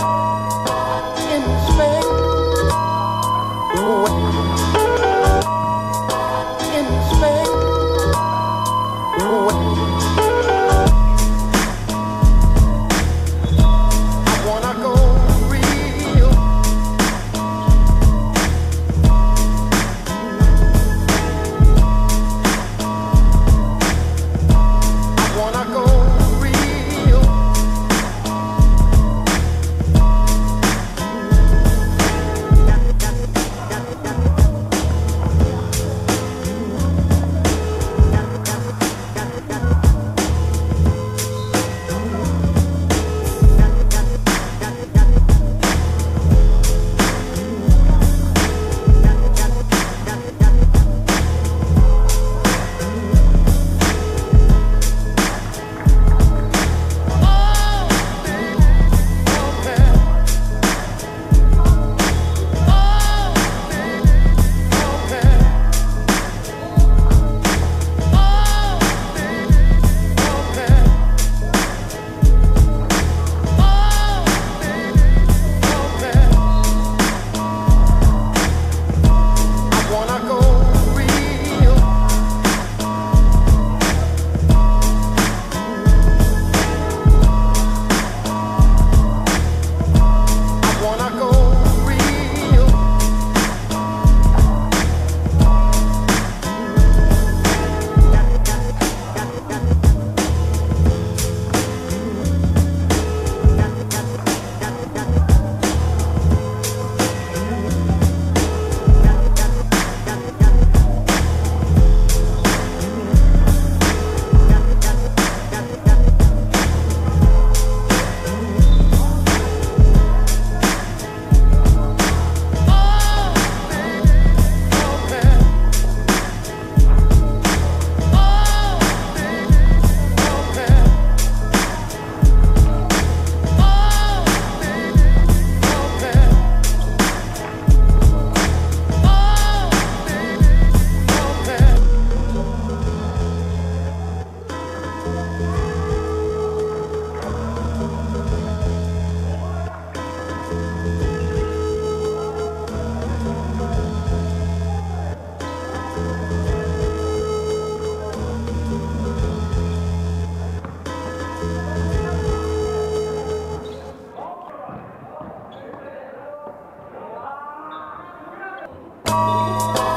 Música Música